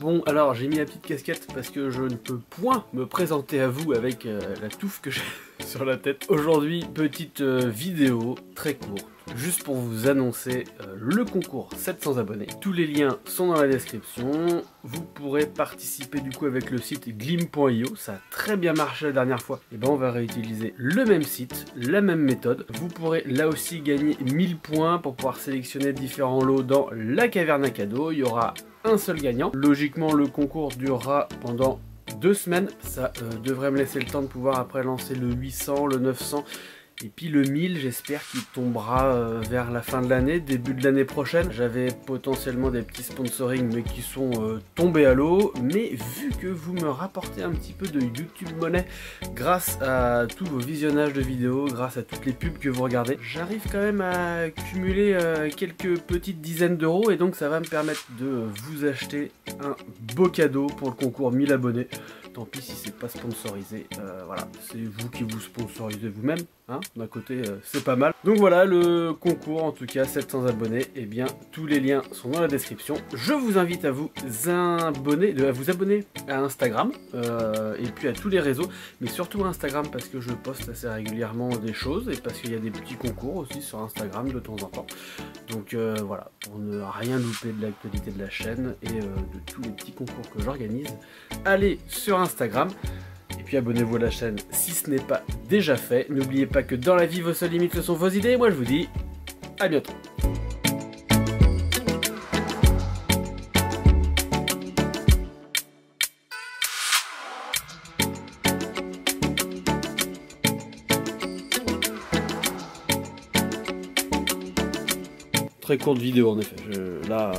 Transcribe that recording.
Bon, alors j'ai mis la petite casquette parce que je ne peux point me présenter à vous avec euh, la touffe que j'ai la tête. Aujourd'hui, petite euh, vidéo très courte, juste pour vous annoncer euh, le concours 700 abonnés. Tous les liens sont dans la description. Vous pourrez participer du coup avec le site glim.io. Ça a très bien marché la dernière fois. Et ben on va réutiliser le même site, la même méthode. Vous pourrez là aussi gagner 1000 points pour pouvoir sélectionner différents lots dans la caverne à cadeaux. Il y aura un seul gagnant. Logiquement, le concours durera pendant deux semaines. Ça euh, devrait me laisser le temps de pouvoir après lancer le 800, le 900 et puis le 1000, j'espère qu'il tombera euh, vers la fin de l'année, début de l'année prochaine. J'avais potentiellement des petits sponsoring mais qui sont euh, tombés à l'eau. Mais vu que vous me rapportez un petit peu de YouTube monnaie grâce à tous vos visionnages de vidéos, grâce à toutes les pubs que vous regardez, j'arrive quand même à cumuler euh, quelques petites dizaines d'euros et donc ça va me permettre de vous acheter un beau cadeau pour le concours 1000 abonnés. Tant pis si c'est pas sponsorisé. Voilà, c'est vous qui vous sponsorisez vous-même. Hein D'un côté, euh, c'est pas mal. Donc voilà, le concours, en tout cas, 700 abonnés. Et eh bien, tous les liens sont dans la description. Je vous invite à vous abonner, à vous abonner à Instagram euh, et puis à tous les réseaux, mais surtout à Instagram parce que je poste assez régulièrement des choses et parce qu'il y a des petits concours aussi sur Instagram de temps en temps. Donc voilà, pour ne rien louper de l'actualité de la chaîne et de tous les petits concours que j'organise, allez sur Instagram. Puis abonnez-vous à la chaîne si ce n'est pas déjà fait. N'oubliez pas que dans la vie, vos seules limites, ce sont vos idées. moi, je vous dis à bientôt. Très courte vidéo en effet. là,